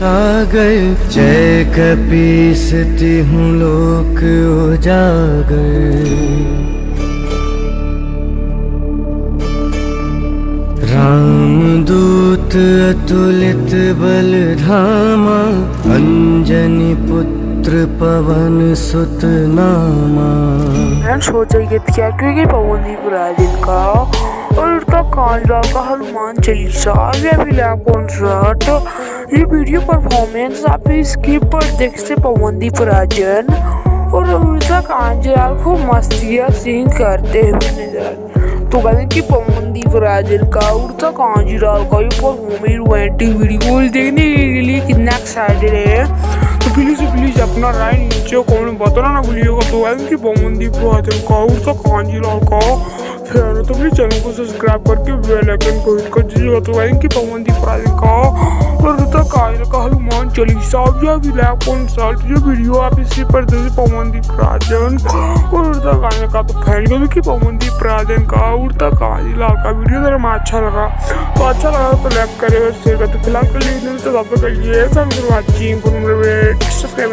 सागर, जय कपीसती हूँ लोक उजागर। रामदूत अतुलित बल धामा, अंजनी पुत्र पवन सुत नामा। हो जाइए क्या क्योंकि पवनदीप राजन का और उसका कांजरा का हनुमान चालीसा, ये भी कॉन्सर्ट। ये वीडियो परफॉर्मेंस आप स्क्रिप्ट पर देख से पवनदीप राजन और उनका कांजरा को मस्तिया सिंह करते हुए नज़र तो कहते कि पवनदीप राजन का उड़ता कांजरा का ये परफॉर्मेंस रोमांटिक वीडियो देखने के लिए। कितना एक्साइटेड है। तो प्लीज़ प्लीज़ अपना राय नीचे कमेंट बताना ना भूलिएगा। तो कहते कि पवनदीप राजन का उड़ता कांजरा का हो तो प्लीज़ चैनल को सब्सक्राइब करके बेल आइकन को हिट कर दीजिएगा। तो कहते कि पवनदीप राजन का का हनुमान चालीसा या भी लैब कॉन्सर्ट जो वीडियो आप इसी पर देखिए पवनदीप राजन। और उड़ता गाने का तो फ़ैन को देखिए पवनदीप राजन का उड़ता कांजरा का वीडियो अगर हमें अच्छा लगा। तो अच्छा लगा तो लाइक करें और शेयर करें तो फ़िलहाल के लिए तो आपको कर लिए थैंक फॉर वाचिंग सब्सक्राइब